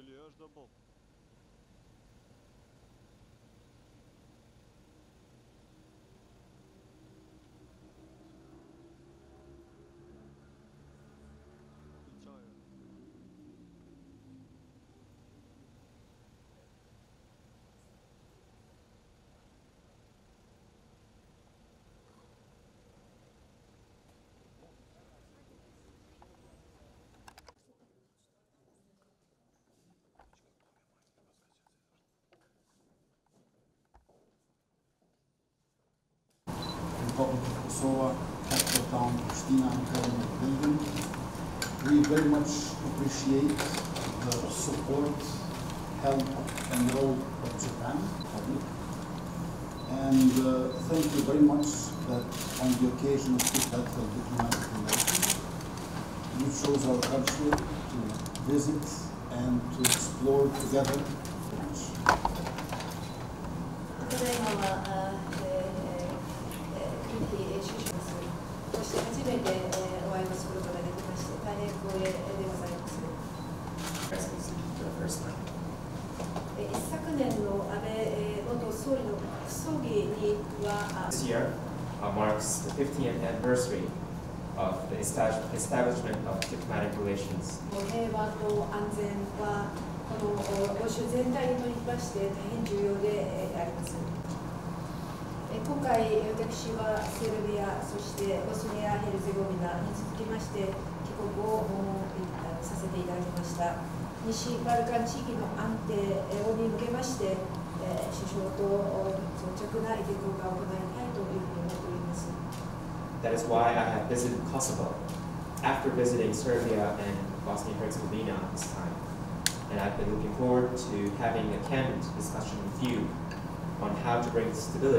Söylüyor da bu. Republic of Kosovo, capital town Pristina and Cabinet building. We very much appreciate the support, help and role of Japan Republic. And uh, thank you very much that on the occasion of this bilateral diplomatic relations, you chose our country to visit and to explore together. Thank you. ただいまは、 して初めて、えー、お会いをすることができまして、大変光栄でございます。えー一昨年の安倍、えー元総理の国葬儀には、あ This year uh, marks the 50th anniversary of the establish- establishment of diplomatic relations. 平和と安全は、このお欧州全体にとりまして大変重要でえーあります。え今回、私はセルビア、そしてボスニア・ヘルゼゴビナに続きまして、帰国をもうえーさせていただきました。西バルカン地域の安定えをに向けまして、え首相とお率直な意見交換を行いたいというふうに思っております。That is why I have visited Kosovo after visiting Serbia and bosnian herzegovina this time. And I've been looking forward to having a candid discussion with you on how to bring stability